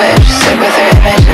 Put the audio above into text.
witch Sick with her image,